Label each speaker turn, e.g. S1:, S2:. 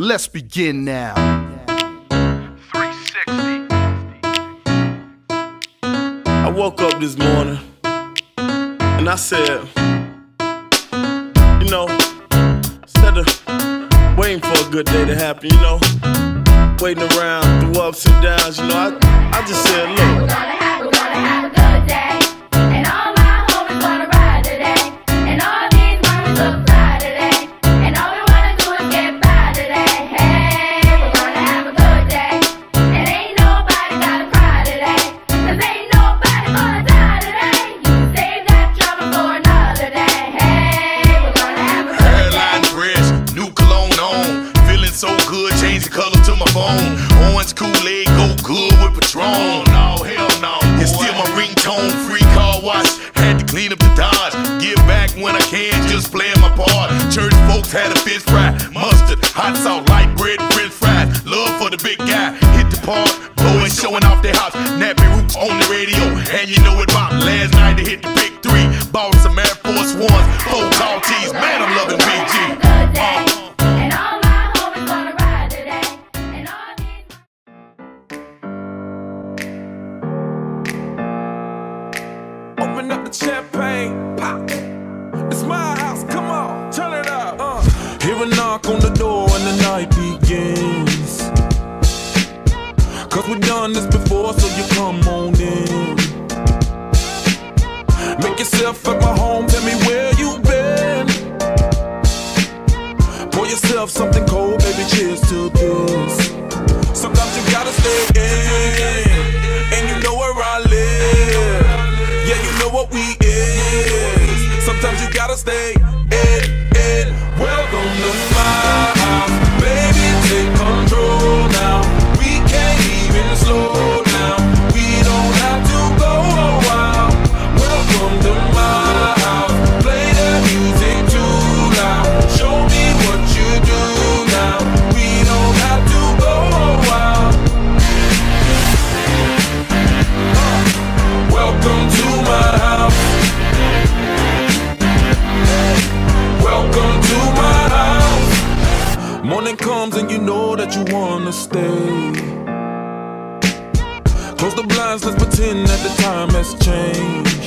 S1: Let's begin now.
S2: 360.
S3: I woke up this morning and I said, you know, instead of uh, waiting for a good day to happen, you know, waiting around through ups and downs, you know, I, I just said, look.
S4: The color to my phone. Orange Kool-Aid go good with Patron. No, hell no. It's still my ringtone, free car wash. Had to clean up the Dodge. Give back when I can, just playing my part. Church folks had a fish fry, mustard, hot sauce, light bread, french fries. Love for the big guy, hit the park, blowing, showing off their house. Nappy roots on the radio, and you know it pop. Last night they hit the big three, bought some Air Force Ones,
S5: knock on the door and the night begins. Cause we done this before, so you come on in. Make yourself at my home, tell me where you been. Pour yourself something cold, baby, cheers to this. Sometimes you gotta stay in, comes and you know that you wanna stay. Close the blinds, let's pretend that the time has changed.